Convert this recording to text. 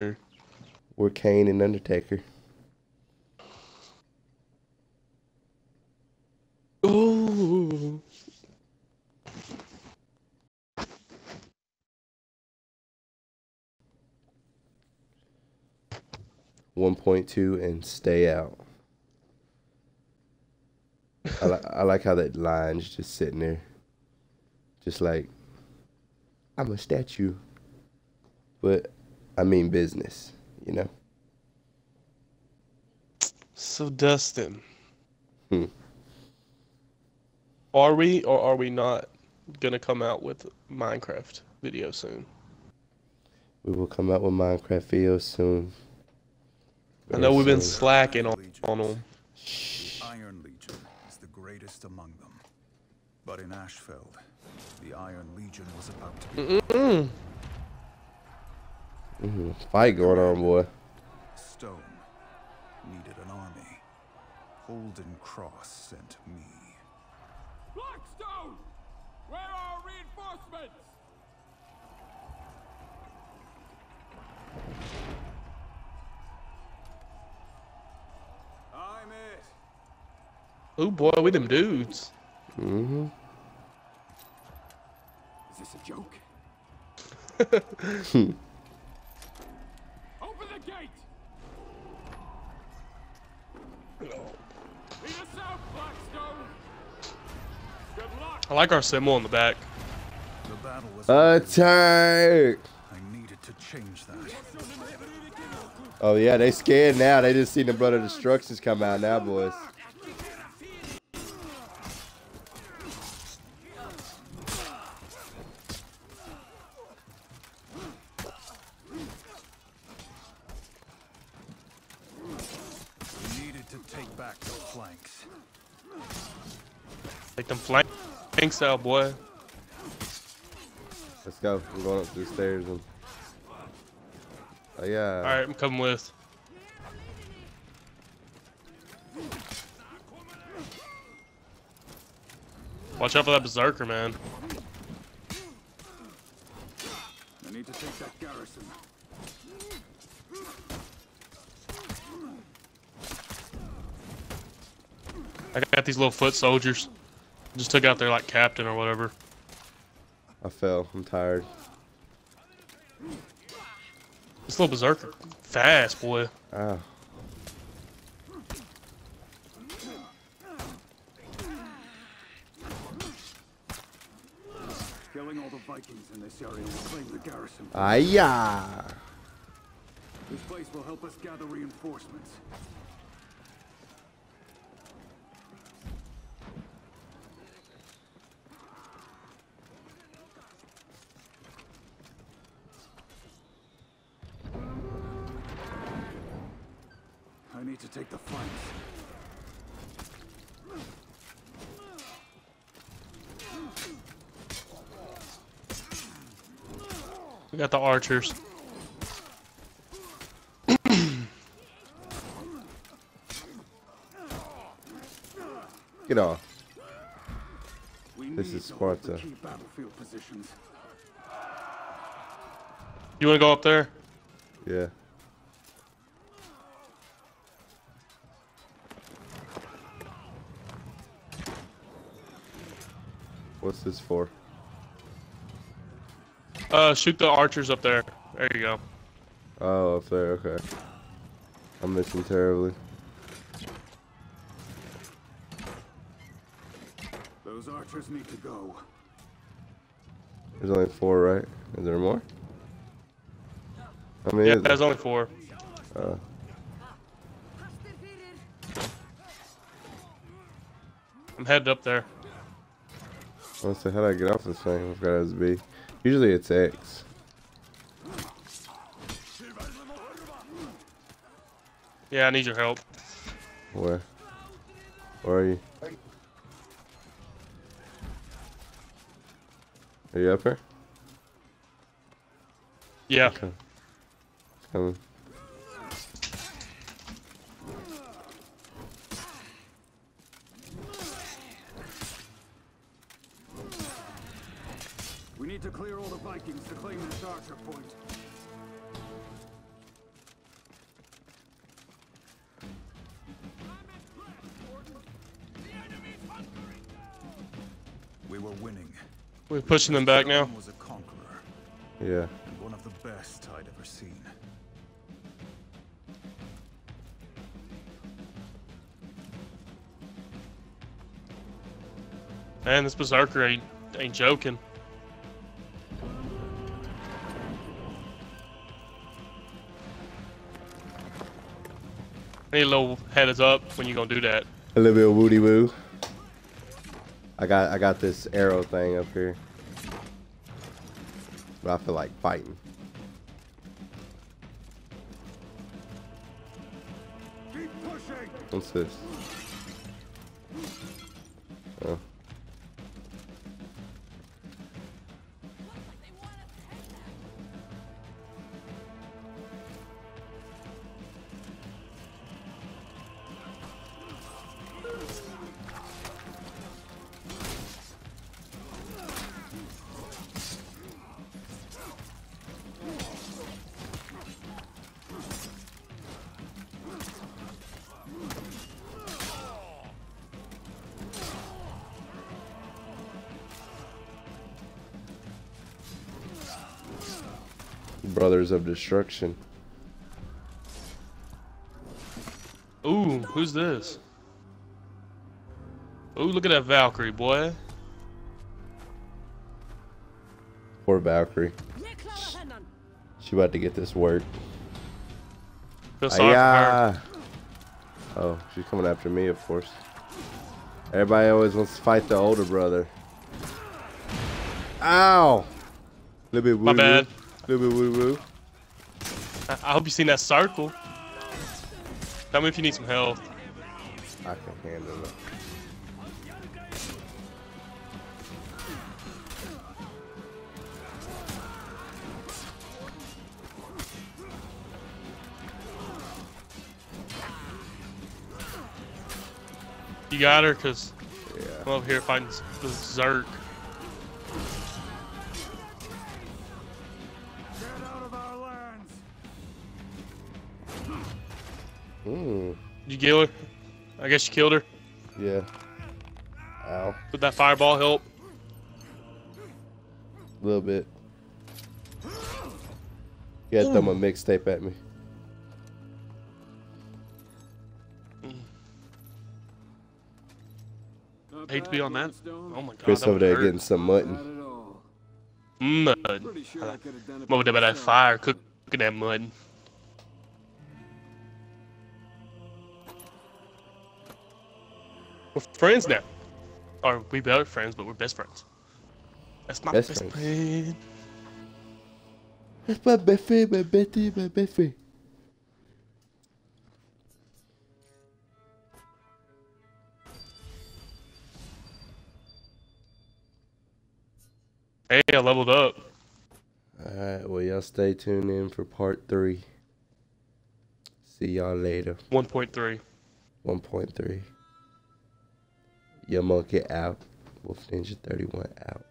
We're Kane and Undertaker. Ooh. One point two and stay out. I, li- I like how that line's just sitting there, just like I'm a statue, but I mean business, you know. So Dustin, Hmm. are we or are we not gonna come out with Minecraft video soon? We will come out with Minecraft video soon. I know we've been slacking on on them. The Iron Legion is the greatest among them. But in Ashfeld, the Iron Legion was about to be Mm-mm. Mhm. Fight going on, boy. Stone needed an army. Holden Cross sent me. Blackstone! Where are reinforcements? I'm it. Oh boy, we them dudes. Mm-hmm. Is this a joke? Open the gate! Lead us out, Blackstone! Good luck! I like our symbol in the back. The battle was Attack! I needed to change that. Oh yeah, they scared now. They just seen the Brother Destructions come out now, boys. We needed to take back the flanks. Take them flank flanks out, boy. Let's go. I'm going up the stairs and. Oh yeah. All right, I'm coming with. Watch out for that berserker, man. I need to take that garrison. I got these little foot soldiers. Just took out their like captain or whatever. I fell. I'm tired. This little berserker, fast boy. Ow. Killing all the Vikings in this area will claim the garrison. Aya. This place will help us gather reinforcements. Need to take the flanks. We got the archers. Get off. We This is to Sparta. key battlefield positions. You want to go up there? Yeah. What's this for? Uh, shoot the archers up there. There you go. Oh, up there. Okay. I'm missing terribly. Those archers need to go. There's only four, right? Is there more? How many Yeah, there's only four. Uh, I'm headed up there. See, how do I get off this thing? I forgot it was B. Usually it's X. Yeah, I need your help. Where? Where are you? Are you up here? Yeah. Okay. Coming. We need to clear all the Vikings to claim this Archer Point. We were winning. We're pushing them back now. Yeah. And one of the best I'd ever seen. Man, this Berserker ain't, ain't joking. Need a little heads up when you gonna do that. A little bit of woody woo. I got I got this arrow thing up here. But I feel like fighting. What's this? Oh. Brothers of Destruction. Ooh, who's this? Ooh, look at that Valkyrie, boy. Poor Valkyrie. She about to get this work. Feel sorry for her. Yeah. Oh, she's coming after me, of course. Everybody always wants to fight the older brother. Ow! Little bit woo My bad. Little bit woo woo. I, I hope you seen that circle. Tell me if you need some help. I can handle it. You got her, cause Yeah. I'm over here fighting the Zerk. Hmm. Did you kill her? I guess you killed her. Yeah. Ow. Did that fireball help? A little bit. You gotta throw my mixtape at me. Not Hate to be on that. Oh my god. Chris over there hurt. getting some Not mutton. at all. mud. Pretty sure I could have done it I'm over there by that myself. fire cooking that mud. We're friends now. Or we better friends, but we're best friends. That's my Best best, friends. friend. That's my best friend, my Betty, my best friend. Hey, I leveled up. Alright, well, y'all stay tuned in for part three. See y'all later. 1.3. 1.3. Your monkey out. Wolf Ninja 31 out.